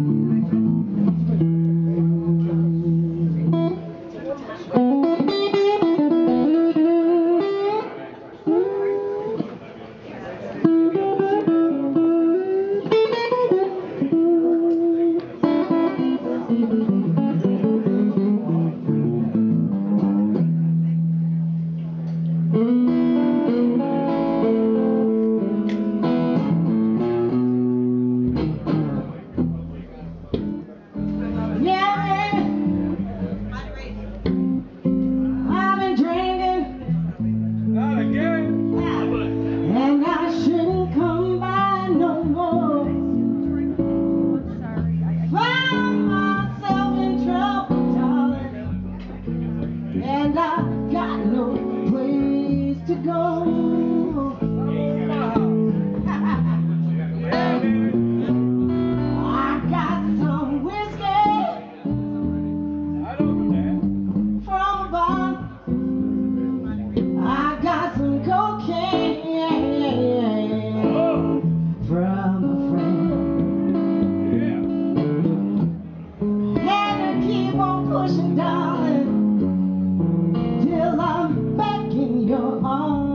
Mm-hmm. your arms.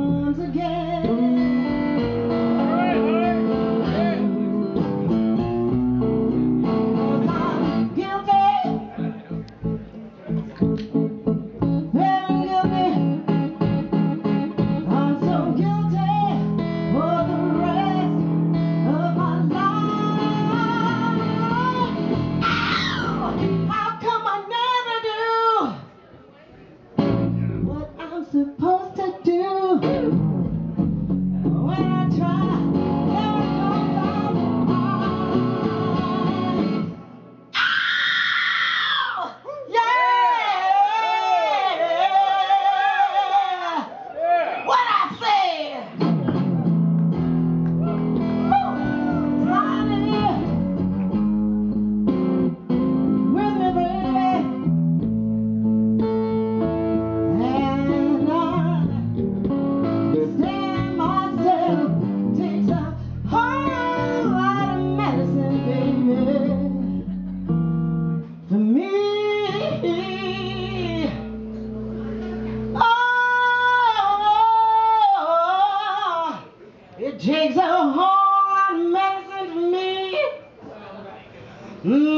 Takes a whole lot of medicine for me. Mm.